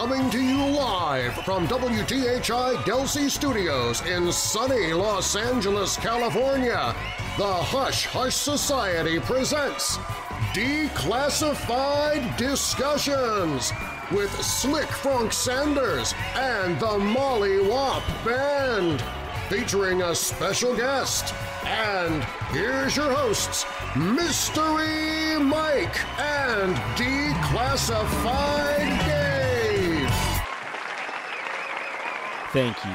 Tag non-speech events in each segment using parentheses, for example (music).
Coming to you live from WTHI Delsey Studios in sunny Los Angeles, California, the Hush Hush Society presents Declassified Discussions with Slick Frank Sanders and the Molly Wop Band, featuring a special guest. And here's your hosts, Mystery Mike and Declassified Thank you.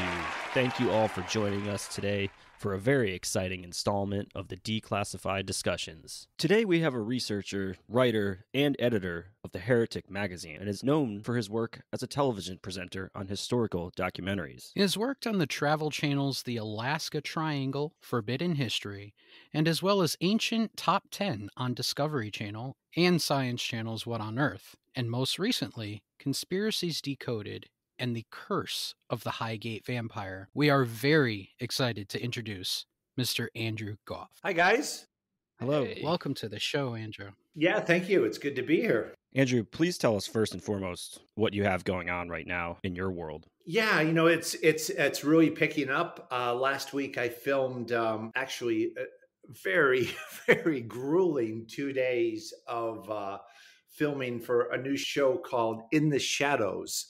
Thank you all for joining us today for a very exciting installment of the Declassified Discussions. Today we have a researcher, writer, and editor of the Heretic magazine and is known for his work as a television presenter on historical documentaries. He has worked on the Travel Channel's The Alaska Triangle, Forbidden History, and as well as Ancient Top 10 on Discovery Channel and Science Channel's What on Earth, and most recently, Conspiracies Decoded and the Curse of the Highgate Vampire. We are very excited to introduce Mr. Andrew Gough. Hi, guys. Hello. Welcome to the show, Andrew. Yeah, thank you. It's good to be here. Andrew, please tell us first and foremost what you have going on right now in your world. Yeah, you know, it's it's it's really picking up. Uh, last week, I filmed um, actually a very (laughs) very grueling two days of uh, filming for a new show called In the Shadows.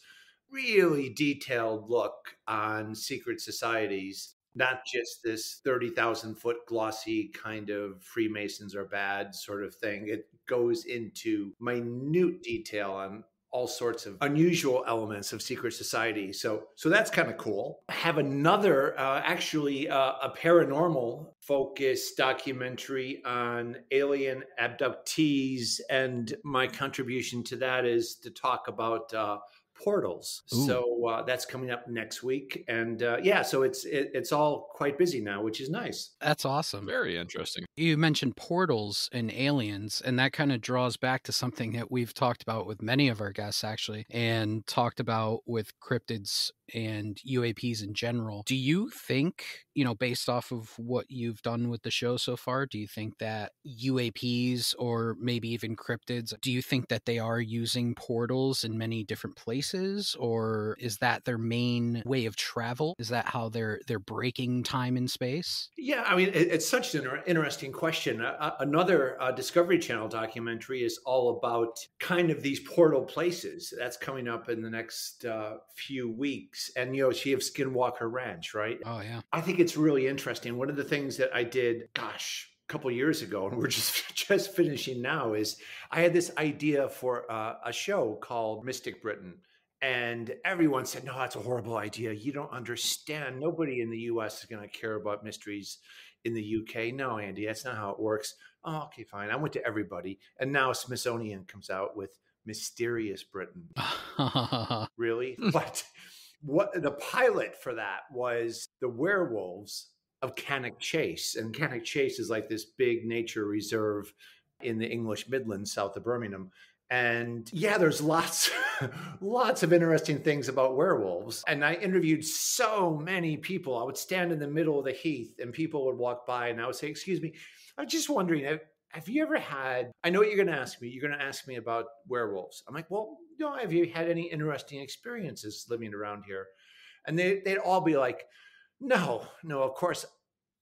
Really detailed look on secret societies, not just this thirty thousand foot glossy kind of Freemasons are bad sort of thing. It goes into minute detail on all sorts of unusual elements of secret society. So, so that's kind of cool. I have another, uh, actually, uh, a paranormal focused documentary on alien abductees, and my contribution to that is to talk about. Uh, portals Ooh. so uh, that's coming up next week and uh, yeah so it's it, it's all quite busy now which is nice That's awesome. Very interesting. You mentioned portals and aliens, and that kind of draws back to something that we've talked about with many of our guests, actually, and talked about with cryptids and UAPs in general. Do you think, you know, based off of what you've done with the show so far, do you think that UAPs or maybe even cryptids, do you think that they are using portals in many different places, or is that their main way of travel? Is that how they're they're breaking time and space? Yeah, I mean, it, it's such an inter- interesting question. Uh, another uh, Discovery Channel documentary is all about kind of these portal places. That's coming up in the next uh, few weeks. And, you know, she have Skinwalker Ranch, right? Oh yeah. I think it's really interesting. One of the things that I did, gosh, a couple years ago, (laughs) and we're just just finishing now, is I had this idea for uh, a show called Mystic Britain. And everyone said, no, that's a horrible idea. You don't understand. Nobody in the US is going to care about mysteries in the UK. No, Andy, that's not how it works. Oh, okay, fine. I went to everybody. And now Smithsonian comes out with Mysterious Britain. (laughs) Really? Hmm. but what the pilot for that was the werewolves of Cannock Chase. And Cannock Chase is like this big nature reserve in the English Midlands, south of Birmingham. And yeah, there's lots, (laughs) lots of interesting things about werewolves. And I interviewed so many people. I would stand in the middle of the heath and people would walk by and I would say, Excuse me, I'm just wondering, have, have you ever had? I know what you're going to ask me. You're going to ask me about werewolves. I'm like, Well, no, have you had any interesting experiences living around here? And they, they'd all be like, No, no, of course.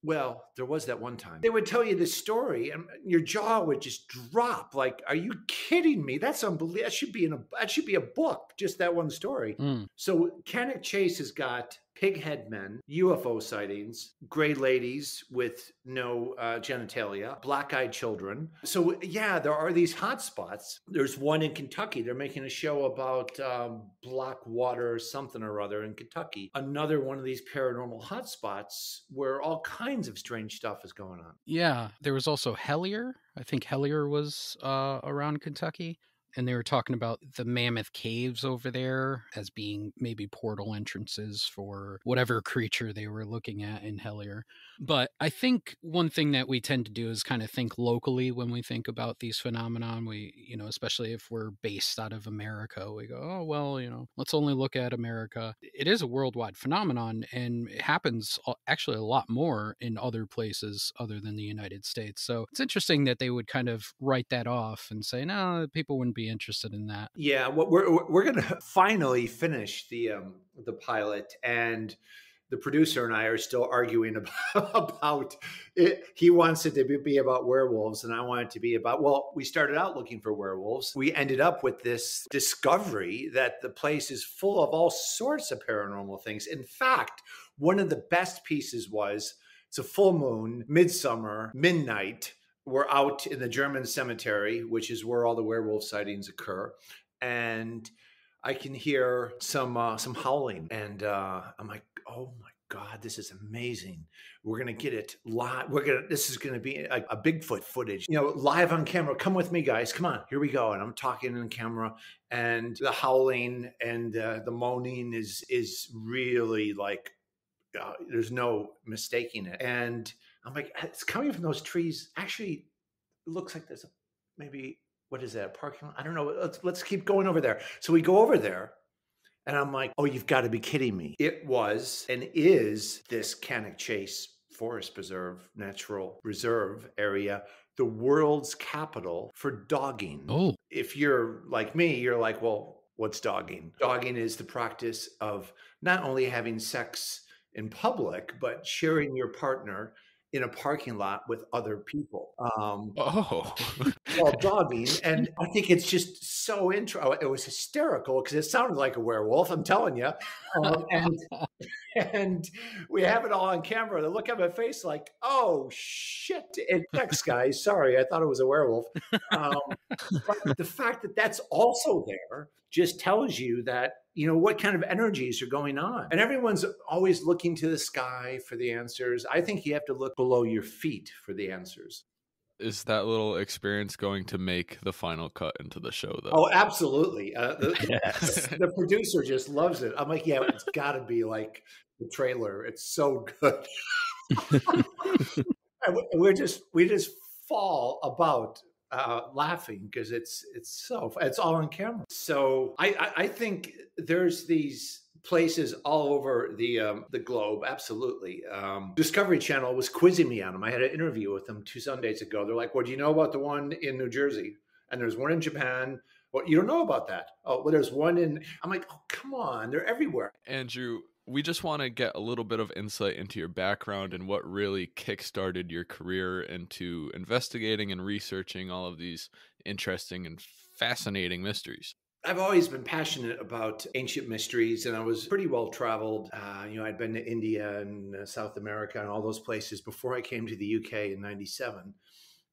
Well, there was that one time. They would tell you this story, and your jaw would just drop. Like, are you kidding me? That's unbelievable. That should be in a that should be a book. Just that one story. Mm. So Cannock Chase has got pighead men, UFO sightings, gray ladies with no uh, genitalia, black-eyed children. So yeah, there are these hot spots. There's one in Kentucky. They're making a show about um, Blackwater something or other in Kentucky. Another one of these paranormal hot spots where all kinds of strange stuff is going on. Yeah, there was also Hellier. I think Hellier was uh, around Kentucky. And they were talking about the mammoth caves over there as being maybe portal entrances for whatever creature they were looking at in Hellier. But I think one thing that we tend to do is kind of think locally when we think about these phenomenon. We, you know, especially if we're based out of America, we go, oh, well, you know, let's only look at America. It is a worldwide phenomenon and it happens actually a lot more in other places other than the United States. So it's interesting that they would kind of write that off and say, no, people wouldn't be be interested in that. Yeah, what we're we're going (laughs) to finally finish the um the pilot and the producer and I are still arguing (laughs) about, about it. He wants it to be about werewolves, and I want it to be about. Well, we started out looking for werewolves. We ended up with this discovery that the place is full of all sorts of paranormal things. In fact, one of the best pieces was it's a full moon, midsummer, midnight. We're out in the German cemetery, which is where all the werewolf sightings occur, and I can hear some uh, some howling, and uh, I'm like, oh my god, this is amazing. We're gonna get it live. We're gonna. This is gonna be a, a Bigfoot footage, you know, live on camera. Come with me, guys. Come on, here we go. And I'm talking in camera, and the howling and uh, the moaning is is really like uh, there's no mistaking it. And I'm like, uh, it's coming from those trees. Actually, it looks like there's a maybe what is that A parking lot? I don't know. Let's let's keep going over there. So we go over there, and I'm like, oh, you've got to be kidding me. It was and is this Cannock Chase Forest Preserve Natural Reserve area, the world's capital for dogging. Oh, If you're like me, you're like, well, what's dogging? Dogging is the practice of not only having sex in public, but sharing your partner in a parking lot with other people. Um, Oh, (laughs) called dogging, (laughs) and I think it's just so intro. It was hysterical because it sounded like a werewolf. I'm telling you, um, and (laughs) and we have it all on camera. The look at my face like, "Oh shit!" And thanks, guys. Sorry, I thought it was a werewolf. Um, but the fact that that's also there just tells you that you know what kind of energies are going on, and everyone's always looking to the sky for the answers. I think you have to look below your feet for the answers. is that little experience going to make the final cut into the show though? Oh, absolutely. Uh, the, (laughs) Yes. the producer just loves it. I'm like, yeah, it's got to be like the trailer. It's so good. (laughs) We- we're just we just fall about uh, laughing because it's it's so it's all on camera. So I, I I think there's these places all over the um, the globe. Absolutely. Um, Discovery Channel was quizzing me on them. I had an interview with them two Sundays ago. They're like, "Well, do you know about the one in New Jersey?" And there's one in Japan. Well, you don't know about that. Oh, well, there's one in. I'm like, oh, come on, they're everywhere. Andrew, we just want to get a little bit of insight into your background and what really kickstarted your career into investigating and researching all of these interesting and fascinating mysteries. I've always been passionate about ancient mysteries, and I was pretty well traveled. Uh, you know, I'd been to India and uh, South America and all those places before I came to the UK in '97.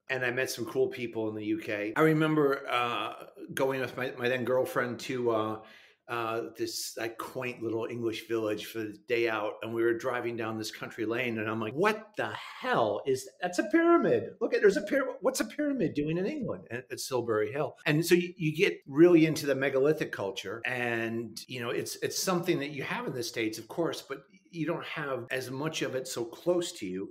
And I met some cool people in the UK. I remember uh, going with my, my then girlfriend to uh, uh, this like quaint little English village for the day out, and we were driving down this country lane, and I'm like, "What the hell is that's a pyramid? Look at there's a pyramid. What's a pyramid doing in England?" at, it's Silbury Hill, and so you, you get really into the megalithic culture, and you know it's it's something that you have in the states, of course, but you don't have as much of it so close to you.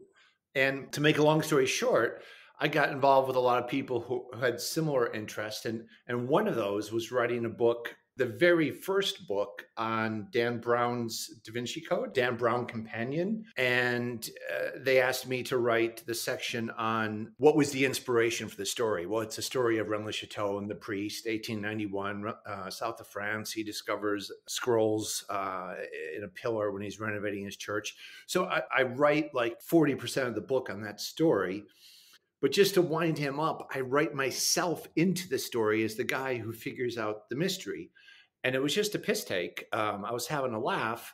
And to make a long story short, I got involved with a lot of people who had similar interests, and and one of those was writing a book, the very first book on Dan Brown's Da Vinci Code, Dan Brown Companion, and uh, they asked me to write the section on what was the inspiration for the story. Well, it's a story of le Chateau and the priest, 1891, uh, south of France. He discovers scrolls uh, in a pillar when he's renovating his church. So I, I write like 40% of the book on that story. But just to wind him up, I write myself into the story as the guy who figures out the mystery. And it was just a piss take. Um, I was having a laugh,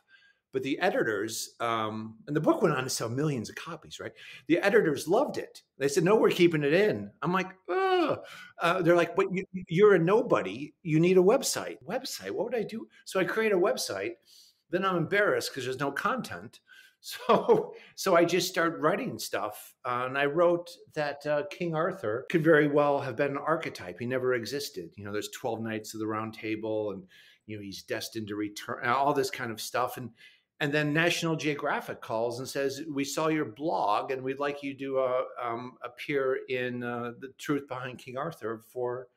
but the editors, um, and the book went on to sell millions of copies, right? The editors loved it. They said, no, we're keeping it in. I'm like, oh. Uh, they're like, but you, you're a nobody. You need a website. Website? What would I do? So I create a website. Then I'm embarrassed because there's no content. So, (laughs) so I just started writing stuff, uh, and I wrote that uh, King Arthur could very well have been an archetype. He never existed. You know, there's twelve knights of the Round Table, and you know he's destined to return. All this kind of stuff, and and then National Geographic calls and says, "We saw your blog, and we'd like you to uh, um, appear in uh, the Truth Behind King Arthur for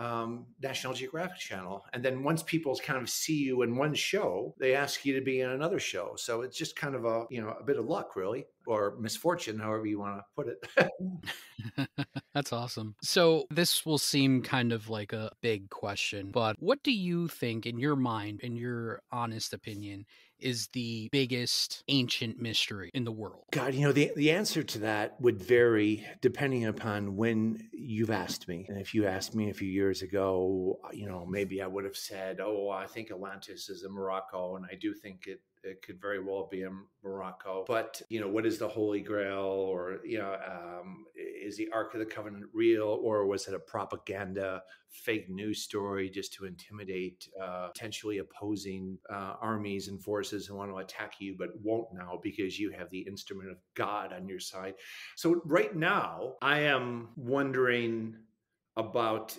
um, National Geographic Channel. And then once people kind of see you in one show, they ask you to be in another show. So it's just kind of a you know a bit of luck, really, or misfortune, however you want to put it. (laughs) That's awesome. So, this will seem kind of like a big question, but what do you think, in your mind, in your honest opinion, is the biggest ancient mystery in the world? God, you know, the, the answer to that would vary depending upon when you've asked me. And if you asked me a few years ago, you know, maybe I would have said, oh, I think Atlantis is in Morocco. And I do think it it could very well be in Morocco. But you know, what is the Holy Grail, or you know, um, is the Ark of the Covenant real, or was it a propaganda, fake news story just to intimidate uh, potentially opposing uh, armies and forces who want to attack you, but won't now because you have the instrument of God on your side? So right now, I am wondering about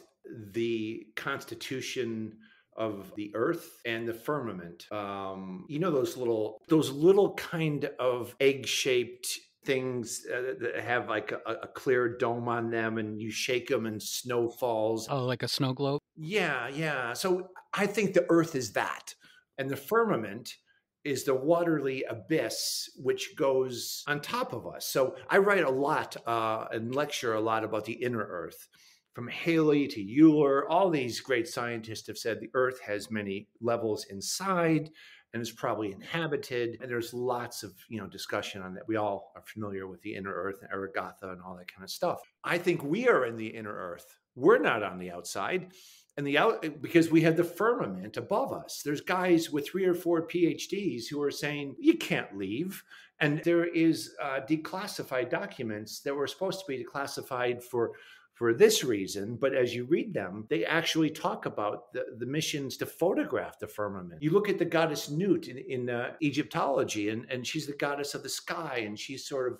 the Constitution of the earth and the firmament. Um, you know those little those little kind of egg shaped things uh, that have like a, a, clear dome on them and you shake them and snow falls. Oh, like a snow globe? Yeah, yeah. So I think the earth is that. And the firmament is the watery abyss which goes on top of us. So I write a lot uh, and lecture a lot about the inner earth from Halley to Euler, all these great scientists have said the Earth has many levels inside and is probably inhabited. And there's lots of you know discussion on that. We all are familiar with the inner Earth, and Agartha, and all that kind of stuff. I think we are in the inner Earth. We're not on the outside. And the out because we have the firmament above us. There's guys with three or four PhDs who are saying you can't leave. And there is uh, declassified documents that were supposed to be declassified for for this reason, but as you read them, they actually talk about the, the missions to photograph the firmament. You look at the goddess Nut in, in uh, Egyptology, and, and she's the goddess of the sky, and she's sort of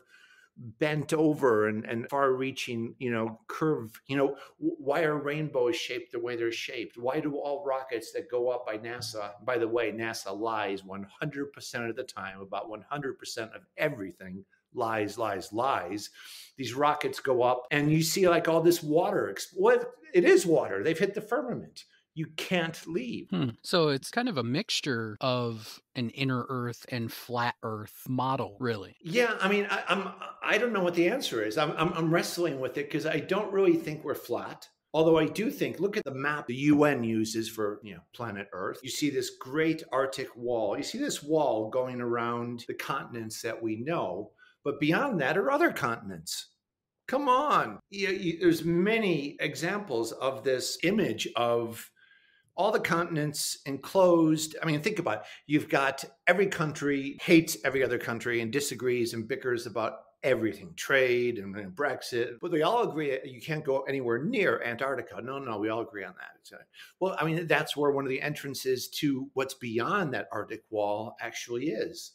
bent over and, and far reaching, you know, curve. You know, why are rainbows shaped the way they're shaped? Why do all rockets that go up by NASA, by the way, NASA lies 100% of the time about 100% of everything lies, lies, lies. These rockets go up, and you see like all this water. What it is water. They've hit the firmament. You can't leave. Hmm. So it's kind of a mixture of an inner Earth and flat Earth model, really. Yeah, I mean, I, I'm I don't know what the answer is. I'm I'm, I'm wrestling with it because I don't really think we're flat. Although I do think, look at the map the UN uses for you know planet Earth. You see this great Arctic wall. You see this wall going around the continents that we know. But beyond that are other continents. Come on. You, you, there's many examples of this image of all the continents enclosed. I mean, think about it. You've got every country hates every other country and disagrees and bickers about everything trade and, Brexit, but they all agree you can't go anywhere near Antarctica. No, no, we all agree on that. Well, I mean, that's where one of the entrances to what's beyond that Arctic wall actually is.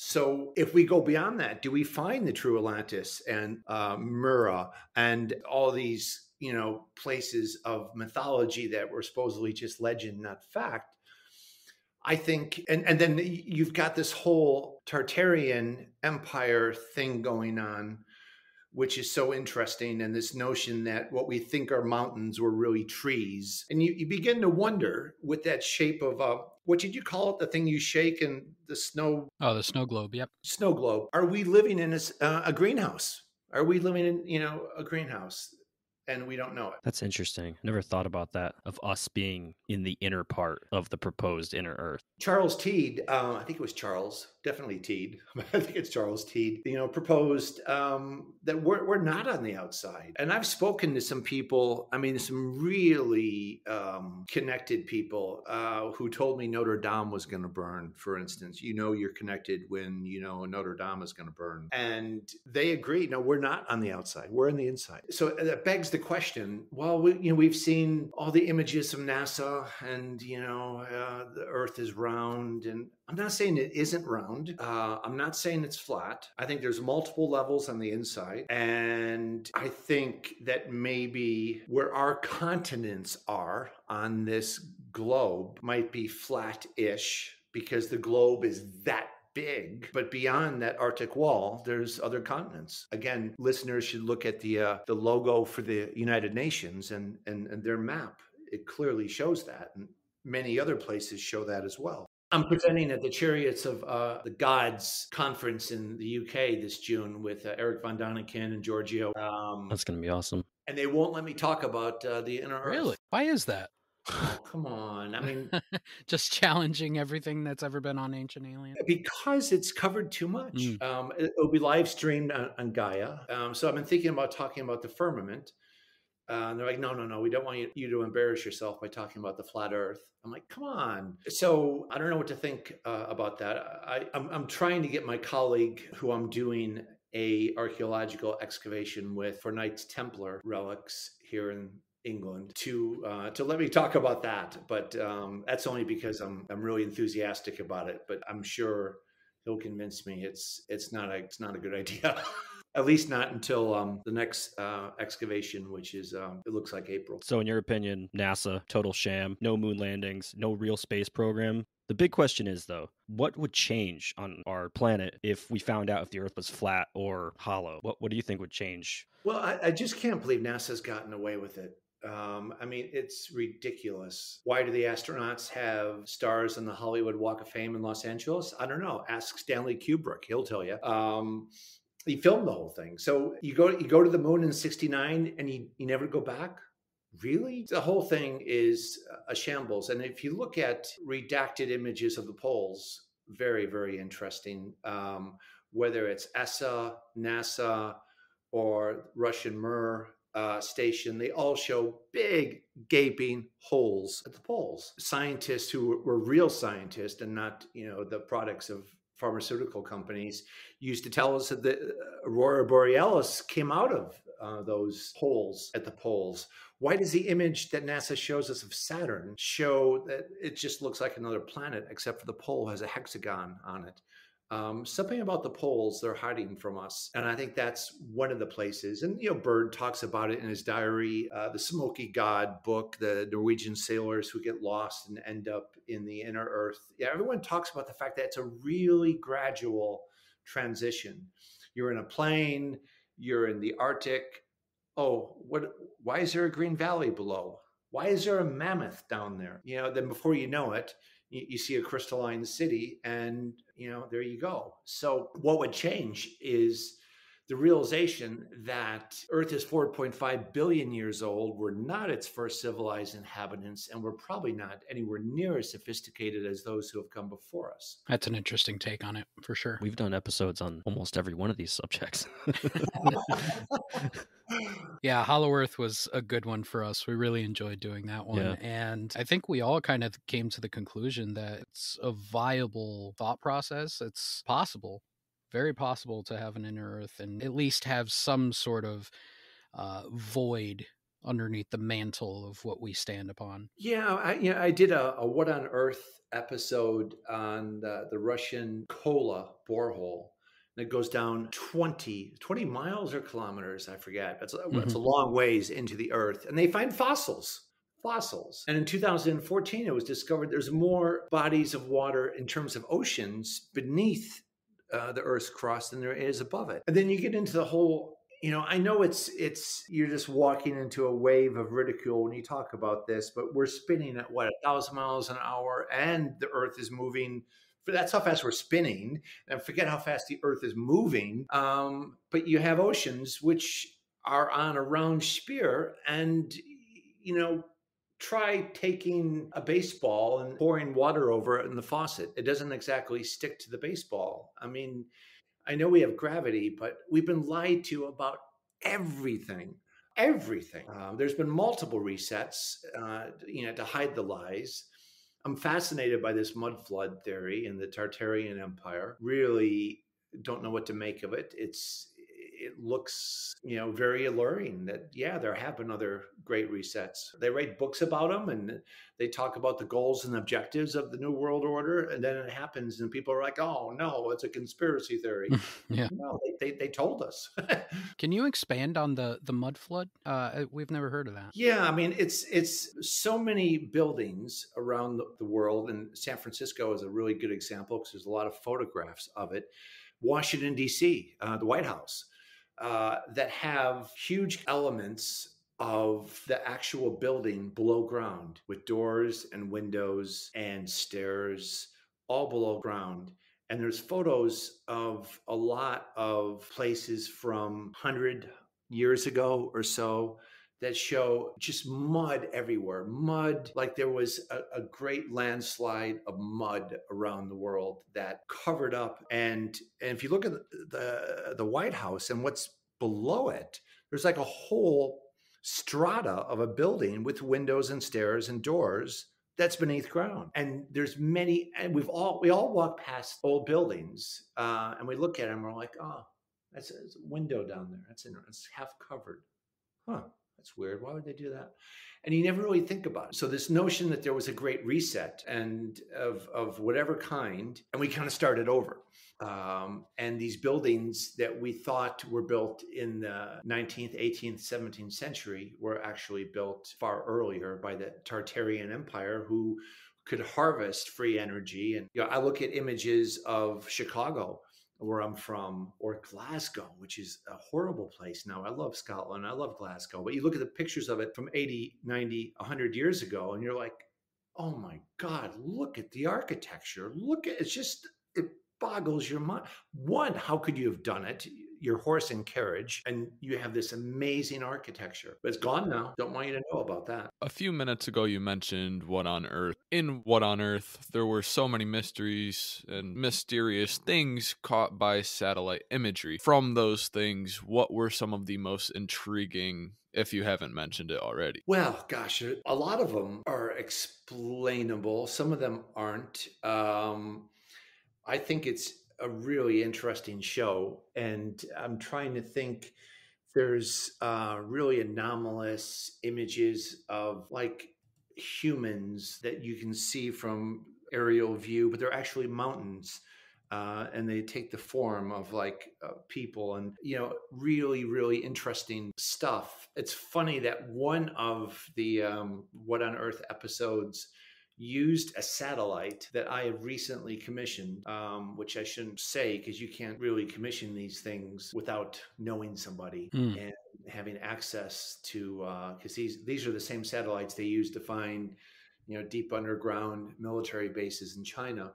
So, if we go beyond that, do we find the true Atlantis and uh, Mura and all these, you know, places of mythology that were supposedly just legend, not fact? I think, and, and then you've got this whole Tartarian empire thing going on, which is so interesting. And this notion that what we think are mountains were really trees. And you, you begin to wonder with that shape of a, what did you call it? The thing you shake and the snow. Oh, the snow globe. Yep. Snow globe. Are we living in a, uh, a greenhouse? Are we living in, you know, a greenhouse? And we don't know it. That's interesting. Never thought about that of us being in the inner part of the proposed inner Earth. Charles Teed, uh, I think it was Charles, definitely Teed. (laughs) I think it's Charles Teed. You know, proposed um, that we're we're not on the outside. And I've spoken to some people. I mean, some really um, connected people uh, who told me Notre Dame was going to burn. For instance, you know, you're connected when you know Notre Dame is going to burn, and they agree. No, we're not on the outside. We're on the inside. So that begs the the question. Well, we, you know, we've seen all the images from NASA, and you know, uh, the Earth is round, and I'm not saying it isn't round. Uh, I'm not saying it's flat. I think there's multiple levels on the inside, and I think that maybe where our continents are on this globe might be flat-ish because the globe is that big, but beyond that Arctic wall, there's other continents. Again, listeners should look at the uh, the logo for the United Nations and, and and their map it clearly shows that. And many other places show that as well. I'm presenting at the Chariots of uh, the Gods conference in the UK this June with uh, Erich von Däniken and Giorgio. Um, That's going to be awesome. And they won't let me talk about uh, the inner Earth. Really? Why is that? Oh, come on. I mean, (laughs) just challenging everything that's ever been on Ancient Alien. Because it's covered too much. Mm. Um, it, will be live streamed on, on Gaia. Um, so I've been thinking about talking about the firmament. Uh, and they're like, no, no, no, we don't want you, you, to embarrass yourself by talking about the flat Earth. I'm like, come on. So I don't know what to think uh, about that. I, I'm, I'm trying to get my colleague, who I'm doing a archaeological excavation with for Knights Templar relics here in England to uh, to let me talk about that. But um, that's only because I'm I'm really enthusiastic about it. But I'm sure he'll convince me it's it's not a it's not a good idea. (laughs) At least not until um, the next uh, excavation, which is um, it looks like April. So, in your opinion, NASA total sham, no moon landings, no real space program. The big question is, though, what would change on our planet if we found out if the Earth was flat or hollow? What What do you think would change? Well, I, I just can't believe NASA's gotten away with it. Um, I mean, it's ridiculous. Why do the astronauts have stars on the Hollywood Walk of Fame in Los Angeles? I don't know. Ask Stanley Kubrick; he'll tell you. Um, he filmed the whole thing. So you go you go to the moon in '69 and you, you never go back. Really? The whole thing is a shambles. And if you look at redacted images of the poles, very, very interesting. Um, whether it's ESA, NASA, or Russian Mir uh, station, they all show big gaping holes at the poles. Scientists who were real scientists and not, you know, the products of pharmaceutical companies used to tell us that the uh, aurora borealis came out of uh, those holes at the poles. Why does the image that NASA shows us of Saturn show that it just looks like another planet, except for the pole has a hexagon on it? Um, something about the poles they're hiding from us, and I think that's one of the places. And you know, Byrd talks about it in his diary, uh, the Smoky God book, the Norwegian sailors who get lost and end up in the inner Earth. Yeah, everyone talks about the fact that it's a really gradual transition. You're in a plane, you're in the Arctic. Oh, what? Why is there a green valley below? Why is there a mammoth down there? You know, then before you know it, you, see a crystalline city and you know there you go. So what would change is the realization that Earth is 4.5 billion years old. We're not its first civilized inhabitants, and we're probably not anywhere near as sophisticated as those who have come before us. That's an interesting take on it, for sure. We've done episodes on almost every one of these subjects. (laughs) (laughs) yeah, Hollow Earth was a good one for us. We really enjoyed doing that one. Yeah. And I think we all kind of came to the conclusion that it's a viable thought process. It's possible very possible to have an inner earth and at least have some sort of uh, void underneath the mantle of what we stand upon. Yeah, I, you know, I did a, a What on Earth episode on the, the Russian Kola borehole. And it goes down 20, 20 miles or kilometers, I forget. It's, mm-hmm. it's a long ways into the earth. And they find fossils fossils. And in 2014, it was discovered there's more bodies of water in terms of oceans beneath uh, the Earth's crust than there is above it. And then you get into the whole you know i know it's it's you're just walking into a wave of ridicule when you talk about this but we're spinning at what a thousand miles an hour and the earth is moving. That's how fast we're spinning. And forget how fast the earth is moving. Um, but you have oceans which are on a round sphere and you know try taking a baseball and pouring water over it in the faucet. It doesn't exactly stick to the baseball. I mean, I know we have gravity, but we've been lied to about everything. Everything. Uh, there's been multiple resets, uh, you know, to hide the lies. I'm fascinated by this mud flood theory in the Tartarian Empire. Really don't know what to make of it. It's it looks, you know, very alluring that, yeah, there have been other great resets. They write books about them and they talk about the goals and objectives of the New World Order. And then it happens and people are like, oh, no, it's a conspiracy theory. (laughs) yeah. No, they, they, they told us. (laughs) Can you expand on the, the mud flood? Uh, we've never heard of that. Yeah. I mean, it's, it's so many buildings around the world. And San Francisco is a really good example because there's a lot of photographs of it. Washington, D.C., uh, the White House uh, that have huge elements of the actual building below ground with doors and windows and stairs all below ground. And there's photos of a lot of places from 100 years ago or so that show just mud everywhere. Mud, like there was a, a, great landslide of mud around the world that covered up. And and if you look at the, the, White House and what's below it, there's like a whole strata of a building with windows and stairs and doors that's beneath ground and there's many and we've all we all walk past old buildings uh, and we look at them and we're like oh that's a, a window down there that's in it's half covered huh that's weird. Why would they do that? And you never really think about it. So this notion that there was a great reset and of of whatever kind and we kind of started over. Um, and these buildings that we thought were built in the 19th, 18th, 17th century were actually built far earlier by the Tartarian Empire, who could harvest free energy. And you know, I look at images of Chicago, where I'm from, or Glasgow, which is a horrible place now. I love Scotland, I love Glasgow, but you look at the pictures of it from 80, 90, 100 years ago, and you're like, oh my God, look at the architecture. Look at it's just it boggles your mind. One, how could you have done it? Your horse and carriage, and you have this amazing architecture. But it's gone now. Don't want you to know about that. A few minutes ago, you mentioned What on Earth. In What on Earth, there were so many mysteries and mysterious things caught by satellite imagery. From those things, what were some of the most intriguing if you haven't mentioned it already? Well, gosh, a lot of them are explainable. Some of them aren't. Um, I think it's a really interesting show, and I'm trying to think. There's uh, really anomalous images of like humans that you can see from aerial view, but they're actually mountains. Uh, and they take the form of like uh, people and you know really really interesting stuff it's funny that one of the um, what on earth episodes used a satellite that I have recently commissioned, um, which I shouldn't say because you can't really commission these things without knowing somebody mm. and having access to because uh, these these are the same satellites they use to find you know deep underground military bases in China.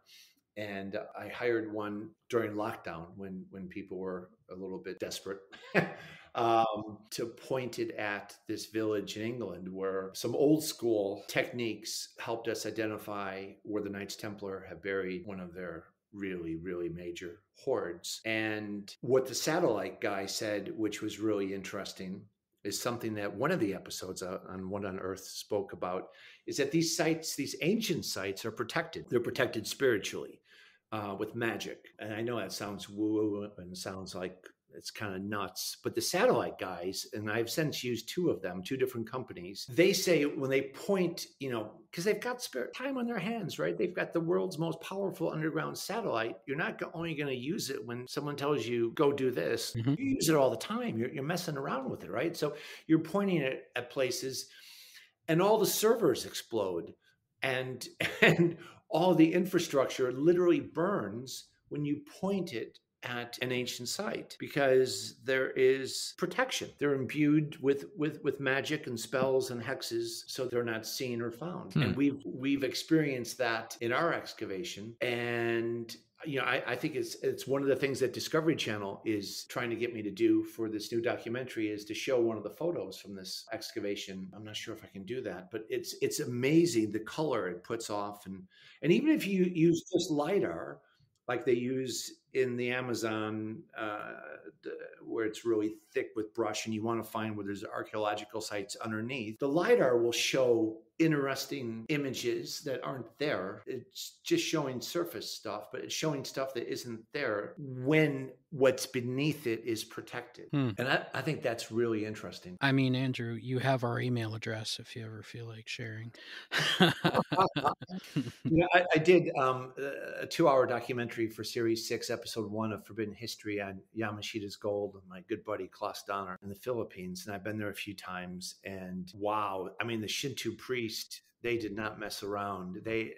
And I hired one during lockdown when when people were a little bit desperate. (laughs) um, to point it at this village in England where some old school techniques helped us identify where the Knights Templar have buried one of their really, really major hoards And what the satellite guy said, which was really interesting, is something that one of the episodes on What on Earth spoke about is that these sites, these ancient sites, are protected. They're protected spiritually. Uh, with magic. And I know that sounds woo woo and sounds like it's kind of nuts. But the satellite guys, and I've since used two of them, two different companies, they say when they point, you know, because they've got spare time on their hands, right? They've got the world's most powerful underground satellite. You're not only going to use it when someone tells you, go do this, mm-hmm. you use it all the time. You're, you're messing around with it, right? So you're pointing it at places and all the servers explode and (laughs) and all the infrastructure literally burns when you point it at an ancient site because there is protection. They're imbued with with with magic and spells and hexes, so they're not seen or found. Hmm. And we've we've experienced that in our excavation. And you know, I, I, think it's it's one of the things that Discovery Channel is trying to get me to do for this new documentary is to show one of the photos from this excavation. I'm not sure if I can do that, but it's it's amazing the color it puts off, and and even if you use just lidar, like they use in the Amazon, uh, where it's really thick with brush, and you want to find where there's archaeological sites underneath, the lidar will show interesting images that aren't there. It's just showing surface stuff, but it's showing stuff that isn't there when what's beneath it is protected. Hmm. And I, I, think that's really interesting. I mean, Andrew, you have our email address if you ever feel like sharing. (laughs) you I, I, did um, a two hour documentary for Series 6, Episode 1 of Forbidden History on Yamashita's Gold, and my good buddy Klaus Dona in the Philippines. And I've been there a few times. And wow, I mean, the Shinto priest, they did not mess around. They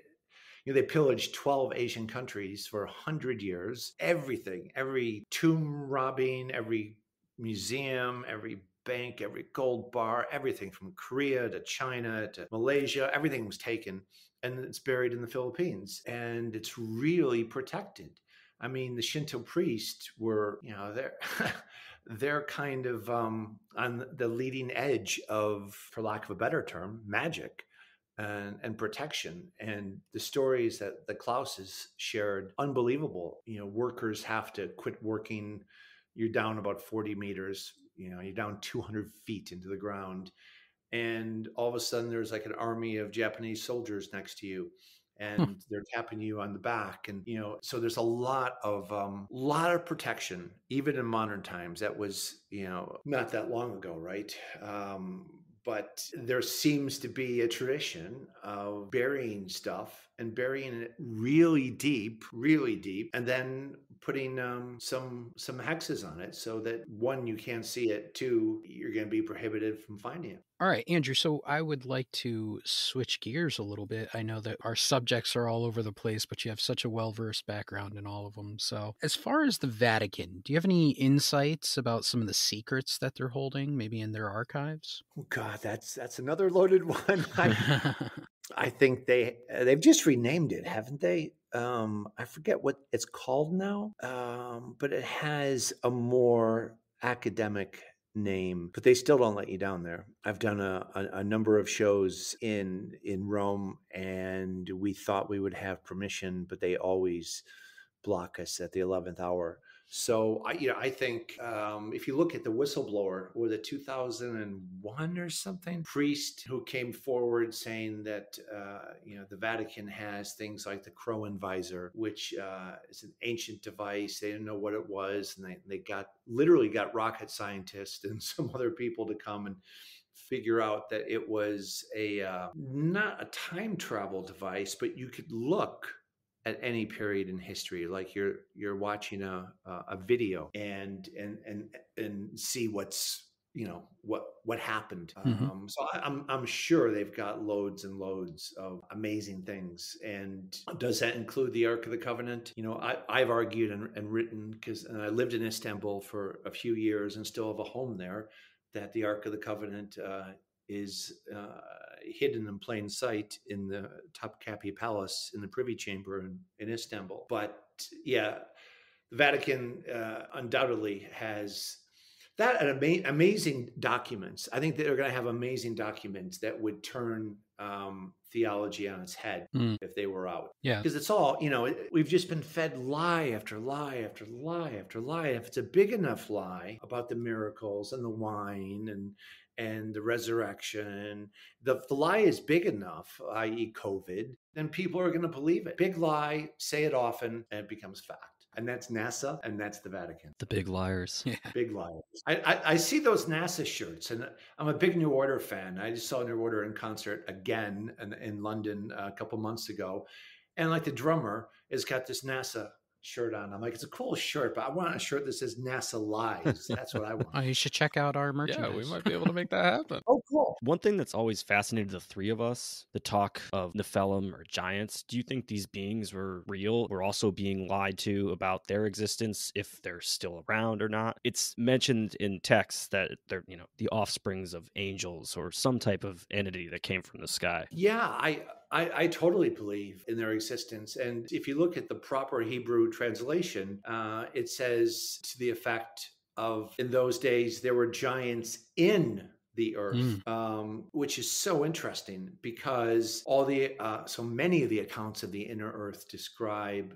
know, they pillaged 12 Asian countries for 100 years. Everything, every tomb robbing, every museum, every bank, every gold bar, everything from Korea to China to Malaysia, everything was taken and it's buried in the Philippines and it's really protected. I mean, the Shinto priests were, you know, they're (laughs) they're kind of um, on the leading edge of, for lack of a better term, magic and, and protection. And the stories that the Klauses shared, unbelievable. You know, workers have to quit working. You're down about 40 meters. You know, you're down 200 feet into the ground, and all of a sudden there's like an army of Japanese soldiers next to you and they're tapping you on the back and you know so there's a lot of um lot of protection even in modern times that was you know not that long ago right um but there seems to be a tradition of burying stuff and burying it really deep, really deep, and then putting um, some some hexes on it so that one you can't see it, two you're going to be prohibited from finding it. All right, Andrew. So I would like to switch gears a little bit. I know that our subjects are all over the place, but you have such a well versed background in all of them. So, as far as the Vatican, do you have any insights about some of the secrets that they're holding, maybe in their archives? Oh God, that's that's another loaded (laughs) one. I, (laughs) I think they they've just renamed it, haven't they? Um, I forget what it's called now, um, but it has a more academic name, but they still don't let you down there. I've done a, a, a, number of shows in in Rome, and we thought we would have permission, but they always block us at the eleventh hour. So I, you know, I think um, if you look at the whistleblower, was it 2001 or something, priest who came forward saying that uh, you know the Vatican has things like the Chronovisor, which uh, is an ancient device. They didn't know what it was, and they they got literally got rocket scientists (laughs) and some other people to come and figure out that it was a uh, not a time travel device, but you could look at any period in history like you're you're watching a a video and and and and see what's you know what what happened. Mm-hmm. um, so I, am I'm, I'm sure they've got loads and loads of amazing things. And does that include the ark of the covenant? You know I, i've argued and, and written because and i lived in istanbul for a few years and still have a home there that the ark of the covenant uh, is uh, hidden in plain sight in the Topkapi Palace in the Privy Chamber in, in Istanbul. But yeah, the Vatican uh, undoubtedly has that and ama- amazing documents. I think they're going to have amazing documents that would turn um, theology on its head mm. if they were out. Yeah, because it's all you know. It, we've just been fed lie after lie after lie after lie. If it's a big enough lie about the miracles and the wine and and the resurrection, the, the lie is big enough, i.e., COVID, then people are going to believe it. Big lie, say it often, and it becomes fact. And that's NASA and that's the Vatican. The big liars. (laughs) Yeah. Big liars. I, I, I, see those NASA shirts, and I'm a big New Order fan. I just saw New Order in concert again in, in London a couple months ago. And like the drummer has got this NASA shirt on. I'm like, it's a cool shirt, but I want a shirt that says NASA lies. (laughs) That's what I want. oh, you should check out our merchandise. Yeah, we might be able to make that happen. (laughs) oh, cool. One thing that's always fascinated the three of us, the talk of Nephilim or giants. Do you think these beings were real? We're also being lied to about their existence, if they're still around or not. It's mentioned in texts that they're, you know, the offsprings of angels or some type of entity that came from the sky. Yeah, I I, I, totally believe in their existence. And if you look at the proper Hebrew translation, uh, it says to the effect of in those days there were giants in the earth, mm. um, which is so interesting because all the uh, so many of the accounts of the inner earth describe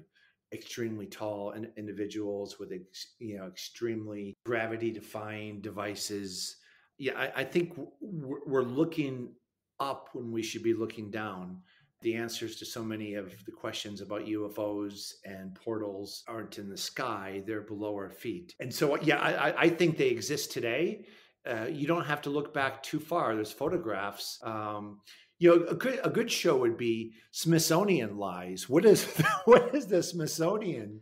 extremely tall individuals with you know extremely gravity defying devices. Yeah, I, I think we're looking up when we should be looking down. The answers to so many of the questions about UFOs and portals aren't in the sky, they're below our feet. And so, yeah, I, I think they exist today. Uh, you don't have to look back too far. There's photographs. Um, you know, a good a good show would be Smithsonian lies. What is (laughs) what is the Smithsonian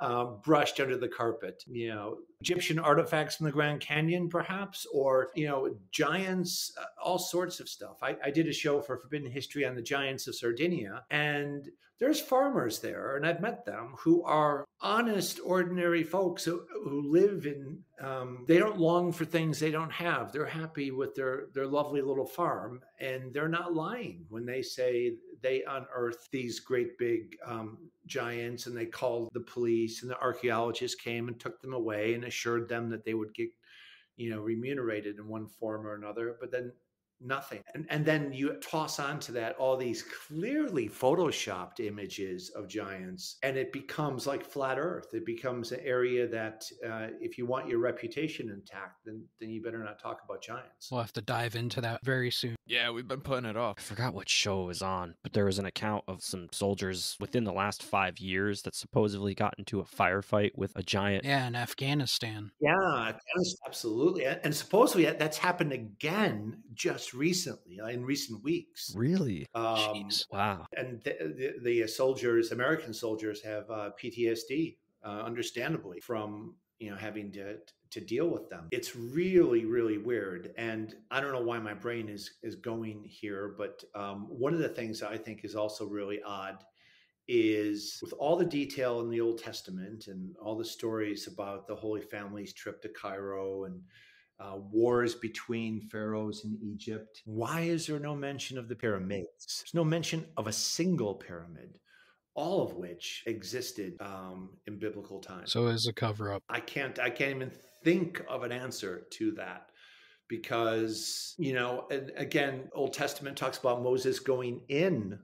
uh, brushed under the carpet. You know, Egyptian artifacts from the Grand Canyon, perhaps, or, you know, giants, uh, all sorts of stuff. I, I did a show for Forbidden History on the giants of Sardinia, and there's farmers there, and I've met them who are honest, ordinary folks who, who live in. Um, they don't long for things they don't have. They're happy with their their lovely little farm, and they're not lying when they say they unearthed these great big um, giants, and they called the police, and the archaeologists came and took them away and assured them that they would get, you know, remunerated in one form or another. But then nothing. And, and then you toss onto that all these clearly photoshopped images of giants, and it becomes like flat Earth. It becomes an area that, uh, if you want your reputation intact, then then you better not talk about giants. We'll have to dive into that very soon. Yeah, we've been putting it off. I forgot what show it was on, but there was an account of some soldiers within the last five years that supposedly got into a firefight with a giant. Yeah, in Afghanistan. Yeah, absolutely. And supposedly that's happened again just recently, uh, in recent weeks. Really? Um, wow. And the, the, the, soldiers, American soldiers, have uh, PTSD, uh, understandably, from you know having to to deal with them. It's really really weird, and I don't know why my brain is is going here, but um, one of the things I think is also really odd is with all the detail in the Old Testament and all the stories about the Holy Family's trip to Cairo and uh, wars between pharaohs in Egypt. Why is there no mention of the pyramids? There's no mention of a single pyramid, all of which existed um, in biblical times. So as a cover up, I can't. I can't even think of an answer to that because you know and again old testament talks about moses going in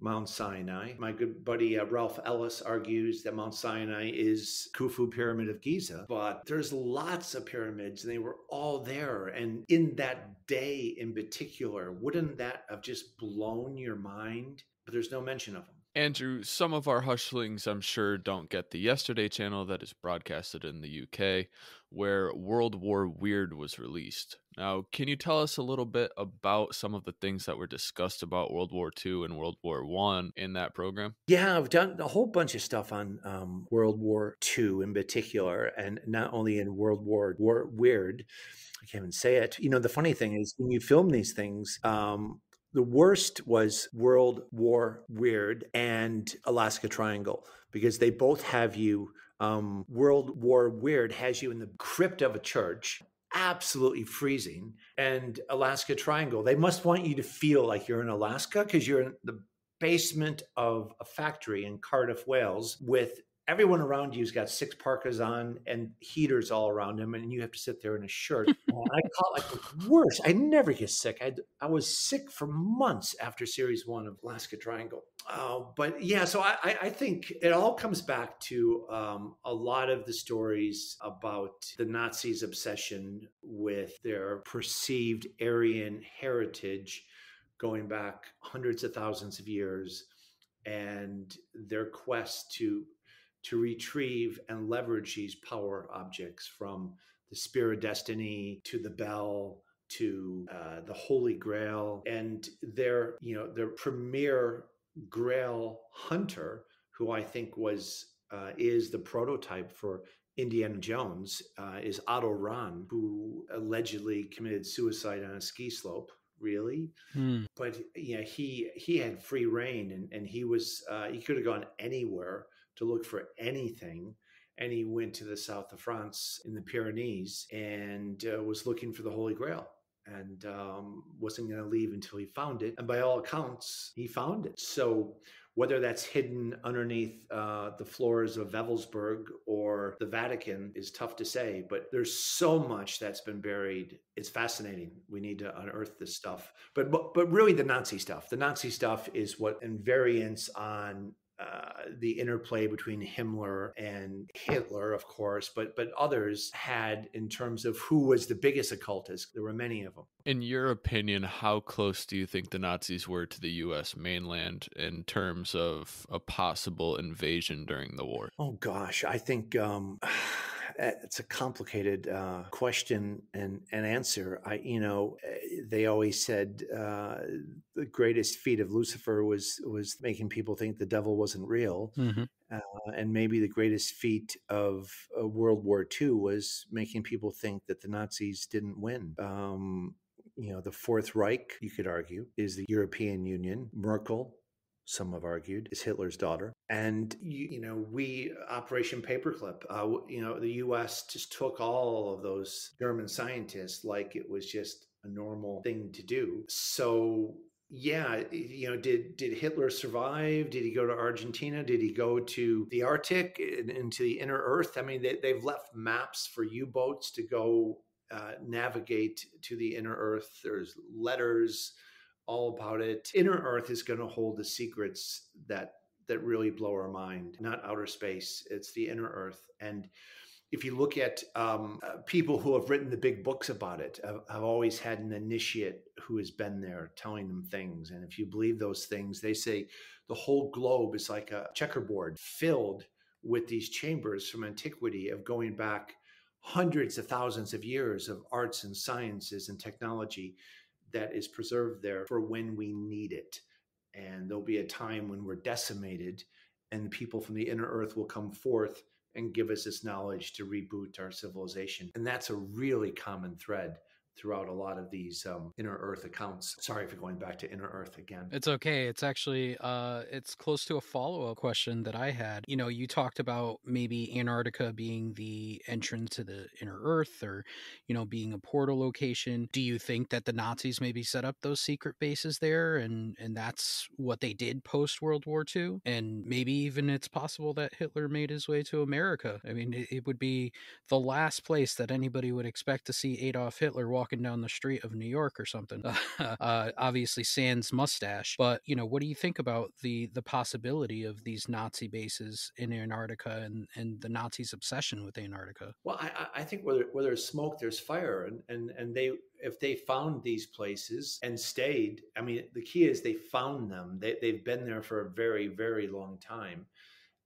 Mount Sinai. My good buddy uh, Ralph Ellis argues that Mount Sinai is Khufu Pyramid of Giza, but there's lots of pyramids and they were all there. And in that day in particular, wouldn't that have just blown your mind? But there's no mention of them. Andrew, some of our hushlings, I'm sure, don't get the Yesterday channel that is broadcasted in the UK, where World War Weird was released. Now, can you tell us a little bit about some of the things that were discussed about World War II and World War One in that program? Yeah, I've done a whole bunch of stuff on um, World War II in particular, and not only in World War War Weird. I can't even say it. You know, the funny thing is when you film these things, um, the worst was World War Weird and Alaska Triangle because they both have you. Um, World War Weird has you in the crypt of a church, absolutely freezing. And Alaska Triangle, they must want you to feel like you're in Alaska because you're in the basement of a factory in Cardiff, Wales, with everyone around you's got six parkas on and heaters all around them, and you have to sit there in a shirt. (laughs) I caught like the worst. I never get sick. I, I was sick for months after series one of Alaska Triangle. Uh, but yeah, so I, I think it all comes back to um, a lot of the stories about the Nazis' obsession with their perceived Aryan heritage going back hundreds of thousands of years and their quest to to retrieve and leverage these power objects from the Spear of Destiny to the Bell to uh, the Holy Grail, and their you know their premier Grail hunter, who I think was uh, is the prototype for Indiana Jones, uh, is Otto Rahn, who allegedly committed suicide on a ski slope. Really, hmm. but yeah, he he had free reign, and and he was uh, he could have gone anywhere to look for anything. And he went to the south of France in the Pyrenees and uh, was looking for the Holy Grail and um, wasn't going to leave until he found it. And by all accounts, he found it. So whether that's hidden underneath uh, the floors of Wewelsburg or the Vatican is tough to say, but there's so much that's been buried. It's fascinating. We need to unearth this stuff. But, but, but really, the Nazi stuff. The Nazi stuff is what invariance on uh, the interplay between Himmler and Hitler, of course, but but others had in terms of who was the biggest occultist. There were many of them. In your opinion, how close do you think the Nazis were to the U.S. mainland in terms of a possible invasion during the war? Oh gosh, I think. Um, (sighs) it's a complicated uh, question and, and answer. I, you know, eh, they always said uh, the greatest feat of Lucifer was was making people think the devil wasn't real, mm-hmm. uh, and maybe the greatest feat of uh, World War II was making people think that the Nazis didn't win. Um, you know, the Fourth Reich, you could argue, is the European Union. Merkel some have argued, is Hitler's daughter. And, you, you know, we, Operation Paperclip, uh, you know, the US just took all of those German scientists like it was just a normal thing to do. So, yeah, you know, did did Hitler survive? Did he go to Argentina? Did he go to the Arctic and into the inner Earth? I mean, they, they've left maps for U boats to go uh, navigate to the inner Earth. There's letters all about it. Inner Earth is going to hold the secrets that that really blow our mind. Not outer space; it's the inner Earth. And if you look at um, uh, people who have written the big books about it, have, have always had an initiate who has been there telling them things. And if you believe those things, they say the whole globe is like a checkerboard filled with these chambers from antiquity of going back hundreds of thousands of years of arts and sciences and technology that is preserved there for when we need it. And there'll be a time when we're decimated, and people from the inner earth will come forth and give us this knowledge to reboot our civilization. And that's a really common thread throughout a lot of these um, inner earth accounts. Sorry for going back to inner earth again. It's okay. It's actually uh, it's close to a follow-up question that i had. You know you talked about maybe antarctica being the entrance to the inner earth or you know being a portal location. Do you think that the nazis maybe set up those secret bases there and and that's what they did post world war ii and maybe even it's possible that hitler made his way to america. I mean it, it would be the last place that anybody would expect to see adolf hitler walk walking down the street of New York or something. (laughs) uh, obviously, sans mustache. But you know, what do you think about the the possibility of these Nazi bases in Antarctica and and the Nazis' obsession with Antarctica? Well, I, I think where, where there's smoke, there's fire, and and and they if they found these places and stayed, I mean, the key is they found them. They, they've been there for a very, very long time.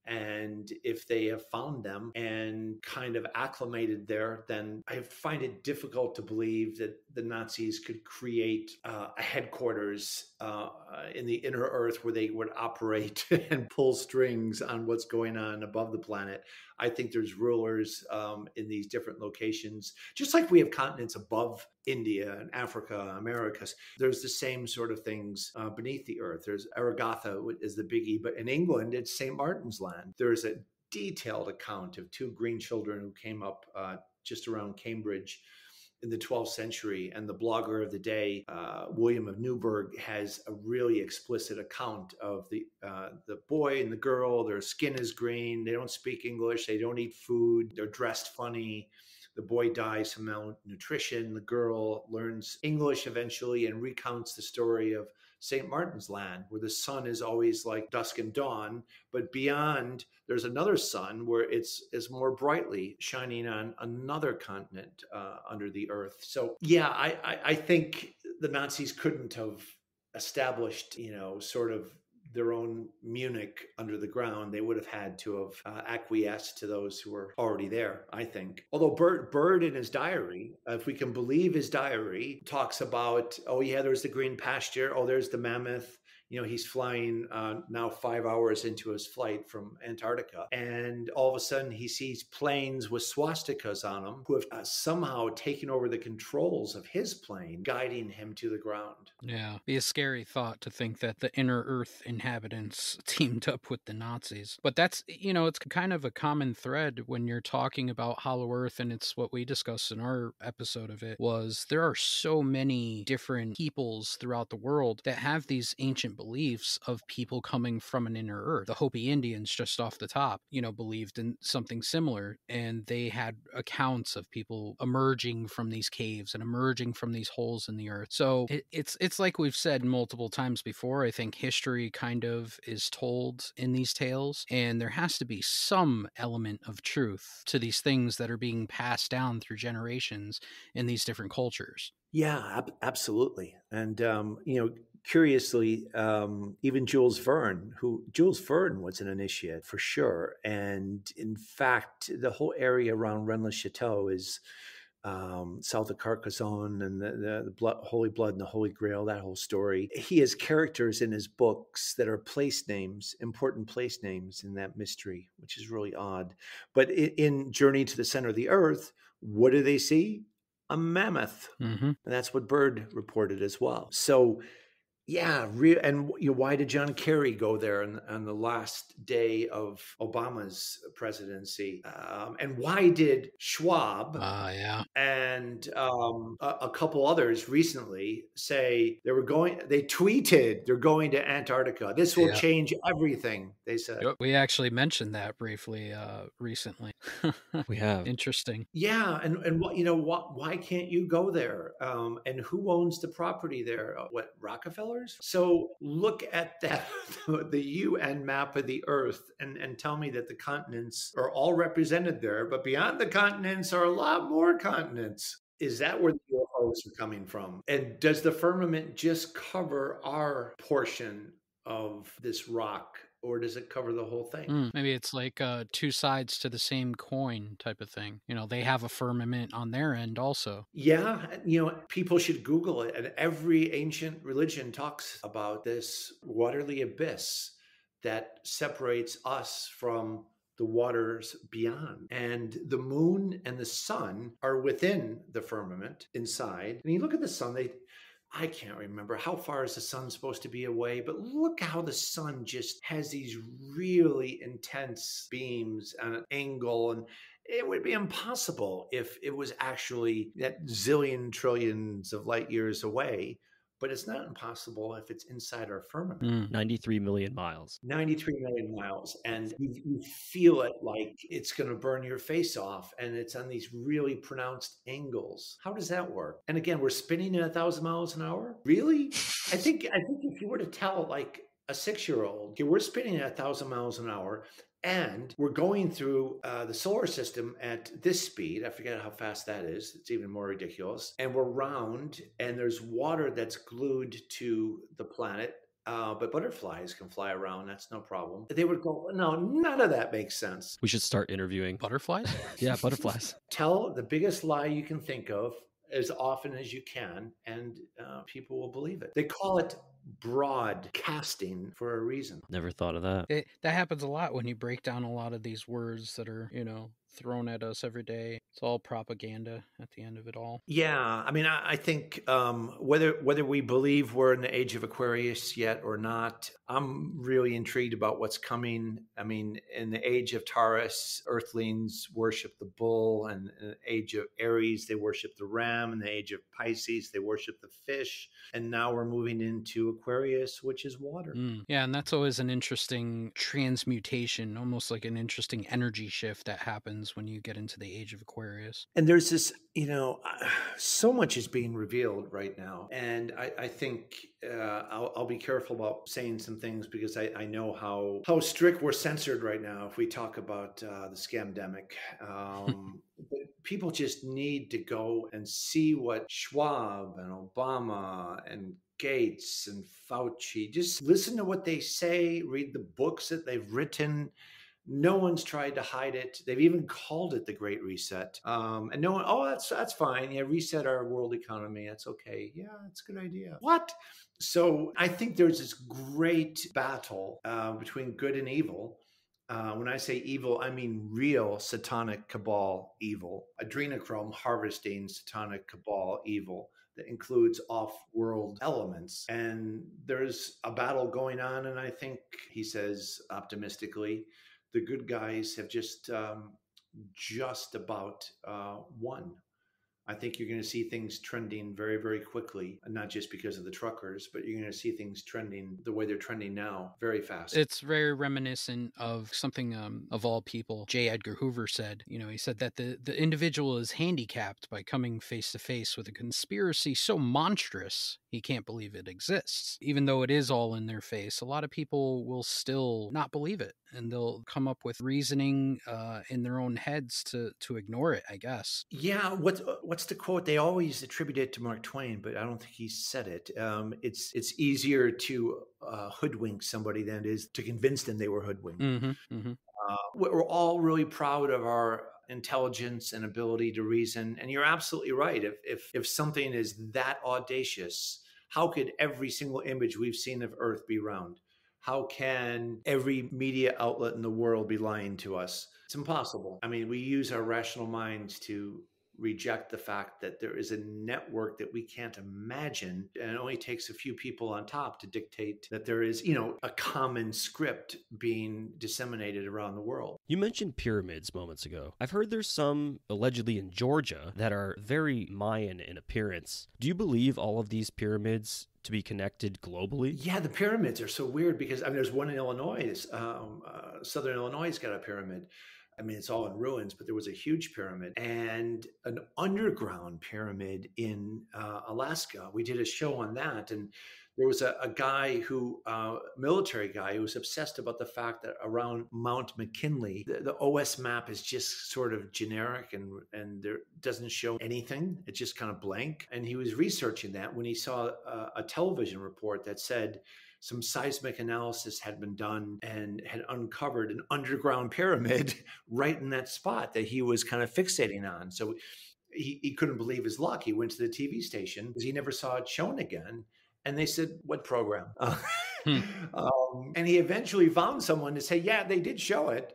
And if they have found them and kind of acclimated there, then I find it difficult to believe that the Nazis could create uh, a headquarters uh, in the inner earth where they would operate (laughs) and pull strings on what's going on above the planet. I think there's rulers um, in these different locations, just like we have continents above India and Africa, Americas. There's the same sort of things uh, beneath the earth. There's Agartha is the biggie, but in England, it's St. Martin's Land. There's a detailed account of two green children who came up uh, just around Cambridge in the 12th century. And the blogger of the day, uh, William of Newburgh, has a really explicit account of the uh, the boy and the girl. Their skin is green. They don't speak English. They don't eat food. They're dressed funny. The boy dies from malnutrition. The girl learns English eventually and recounts the story of St. Martin's Land, where the sun is always like dusk and dawn, but beyond there's another sun where it's is more brightly shining on another continent uh, under the earth. So yeah, I, I I think the Nazis couldn't have established you know sort of their own Munich under the ground, they would have had to have uh, acquiesced to those who were already there, I think. Although Bert Byrd in his diary, if we can believe his diary, talks about, oh, yeah, there's the green pasture. Oh, there's the mammoth you know he's flying uh, now five hours into his flight from antarctica. And all of a sudden he sees planes with swastikas on them who have uh, somehow taken over the controls of his plane guiding him to the ground. Yeah. Be a scary thought to think that the inner earth inhabitants (laughs) teamed up with the nazis. But that's you know it's kind of a common thread when you're talking about hollow earth and it's what we discussed in our episode of it was there are so many different peoples throughout the world that have these ancient beliefs of people coming from an inner earth. The Hopi Indians, just off the top, you know, believed in something similar, and they had accounts of people emerging from these caves and emerging from these holes in the earth. So it, it's it's like we've said multiple times before. I think history kind of is told in these tales, and there has to be some element of truth to these things that are being passed down through generations in these different cultures. Yeah, ab- absolutely. And um, you know, curiously, um, even Jules Verne, who Jules Verne was an initiate for sure, and in fact, the whole area around Rennes Chateau is um, south of Carcassonne and the, the, the blood, Holy Blood and the Holy Grail, that whole story. He has characters in his books that are place names, important place names in that mystery, which is really odd. But in, Journey to the Center of the Earth, what do they see? A mammoth. Mm-hmm. And that's what Byrd reported as well. So yeah, real. And you know, why did John Kerry go there on, on the last day of Obama's presidency? Um, and why did Schwab Ah, yeah. and um, a, a couple others recently say they were going? They tweeted they're going to Antarctica. This will Yeah. change everything. They said. Yep. We actually mentioned that briefly uh, recently. (laughs) We have. Interesting. Yeah, and and what you know, what why can't you go there? Um, and who owns the property there? Uh, What Rockefellers? So look at that, (laughs) the UN map of the Earth, and and tell me that the continents are all represented there, but beyond the continents are a lot more continents. Is that where the UFOs are coming from? And does the firmament just cover our portion of this rock, or does it cover the whole thing? Mm, maybe it's like uh, two sides to the same coin type of thing. You know, they have a firmament on their end also. Yeah, you know, people should Google it. And every ancient religion talks about this watery abyss that separates us from the waters beyond. And the moon and the sun are within the firmament inside. And you look at the sun, they I can't remember how far is the sun supposed to be away, but look how the sun just has these really intense beams and an angle and it would be impossible if it was actually that zillion trillions of light years away, but it's not impossible if it's inside our firmament. Mm. 93 million miles. 93 million miles and you, you feel it like it's going to burn your face off and it's on these really pronounced angles how does that work and again we're spinning at a thousand miles an hour really i think i think if you were to tell like a six year old okay we're spinning at a thousand miles an hour and we're going through uh, the solar system at this speed. I forget how fast that is. It's even more ridiculous. And we're round, and there's water that's glued to the planet uh, but butterflies can fly around. That's no problem. They would go, no, none of that makes sense. We should start interviewing. Butterflies? (laughs) Yeah, butterflies. (laughs) Tell the biggest lie you can think of as often as you can, and uh, people will believe it. They call it broadcasting for a reason. Never thought of that. It, that happens a lot when you break down a lot of these words that are, you know, thrown at us every day. It's all propaganda at the end of it all. Yeah, I mean, I, I think um, whether whether we believe we're in the age of Aquarius yet or not, I'm really intrigued about what's coming. I mean, in the age of Taurus, Earthlings worship the bull, and in the age of Aries, they worship the ram. In the age of Pisces, they worship the fish, and now we're moving into Aquarius, which is water. Mm. Yeah, and that's always an interesting transmutation, almost like an interesting energy shift that happens when you get into the age of Aquarius. And there's this, you know, uh, (sighs) so much is being revealed right now. And I, I think uh, I'll, I'll be careful about saying some things because I, I know how, how strict we're censored right now if we talk about uh, the scamdemic. Um, (laughs) people just need to go and see what Schwab and Obama and Gates and Fauci, just listen to what they say, read the books that they've written. No one's tried to hide it. They've even called it the Great Reset. Um, and no one, oh, that's that's fine. Yeah, reset our world economy. That's okay. Yeah, that's a good idea. What? So I think there's this great battle uh, between good and evil. Uh, when I say evil, I mean real satanic cabal evil, adrenochrome harvesting satanic cabal evil that includes off world elements. And there's a battle going on. And I think he says optimistically, the good guys have just um, just about uh, won. I think you're going to see things trending very, very quickly, not just because of the truckers, but you're going to see things trending the way they're trending now very fast. It's very reminiscent of something um, of all people J. Edgar Hoover said. You know, he said that the, the individual is handicapped by coming face to face with a conspiracy so monstrous, He can't believe it exists. Even though it is all in their face, a lot of people will still not believe it and they'll come up with reasoning uh, in their own heads to, to ignore it, I guess. Yeah. What's, uh, what's the quote? They always attribute it to Mark Twain, but I don't think he said it. Um, it's, it's easier to uh, hoodwink somebody than it is to convince them they were hoodwinked. Mm-hmm, mm-hmm. Uh, we're all really proud of our intelligence and ability to reason. And you're absolutely right. If, if, if something is that audacious, how could every single image we've seen of Earth be round? How can every media outlet in the world be lying to us? It's impossible. I mean, we use our rational minds to reject the fact that there is a network that we can't imagine and it only takes a few people on top to dictate that there is you know a common script being disseminated around the world you mentioned pyramids moments ago i've heard there's some allegedly in georgia that are very mayan in appearance do you believe all of these pyramids to be connected globally? Yeah, the pyramids are so weird because I mean, there's one in Illinois. Um, uh, Southern Illinois has got a pyramid. I mean, it's all in ruins, but there was a huge pyramid and an underground pyramid in uh, Alaska. We did a show on that, and there was a, a guy who, uh, military guy, who was obsessed about the fact that around Mount McKinley, the, the, OS map is just sort of generic and and there doesn't show anything. It's just kind of blank. And he was researching that when he saw a, a television report that said some seismic analysis had been done and had uncovered an underground pyramid (laughs) right in that spot that he was kind of fixating on. So he, he couldn't believe his luck. He went to the TV station because he never saw it shown again. And they said, What program? Uh, (laughs) hmm. um, and he eventually found someone to say, Yeah, they did show it.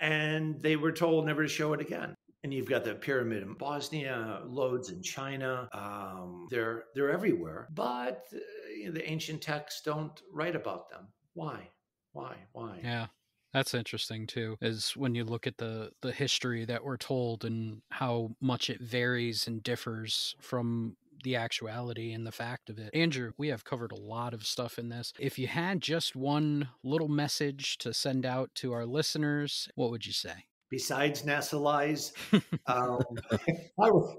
And they were told never to show it again and you've got the pyramid in Bosnia, loads in China. Um, they're they're everywhere, but uh, you know, the ancient texts don't write about them. Why? Why? Why? Yeah. That's interesting too, is when you look at the the history that we're told and how much it varies and differs from the actuality and the fact of it. Andrew, we have covered a lot of stuff in this. If you had just one little message to send out to our listeners, what would you say? Besides NASA lies, (laughs) um, (laughs) I, would,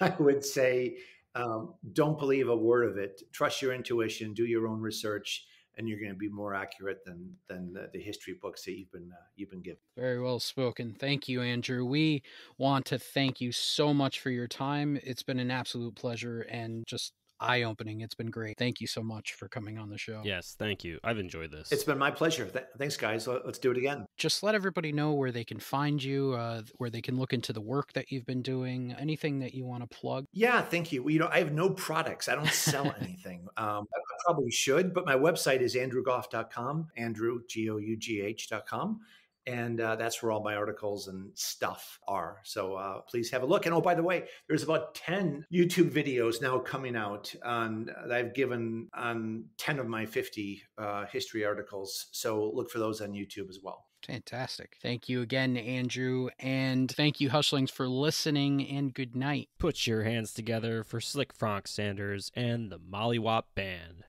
I, would, say um, don't believe a word of it. Trust your intuition, do your own research, and you're going to be more accurate than than the, the history books that you've been uh, you've been given. Very well spoken. Thank you, Andrew. We want to thank you so much for your time. It's been an absolute pleasure, and just eye opening. It's been great. Thank you so much for coming on the show. Yes, thank you. I've enjoyed this. It's been my pleasure. Th- thanks, guys. Let's do it again. Just let everybody know where they can find you, uh, where they can look into the work that you've been doing, anything that you want to plug. Yeah, thank you. you know, I have no products. I don't sell (laughs) anything. Um, I probably should, but my website is andrewgough.com, andrew, G O U G H.com and uh, that's where all my articles and stuff are. So uh, please have a look. And oh, by the way, there's about ten YouTube videos now coming out on that I've given on ten of my fifty uh, history articles. So look for those on YouTube as well. Fantastic. Thank you again, Andrew. And thank you, Hushlings, for listening and good night. Put your hands together for Slick Frank Sanders and the Mollywop Band.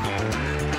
Thank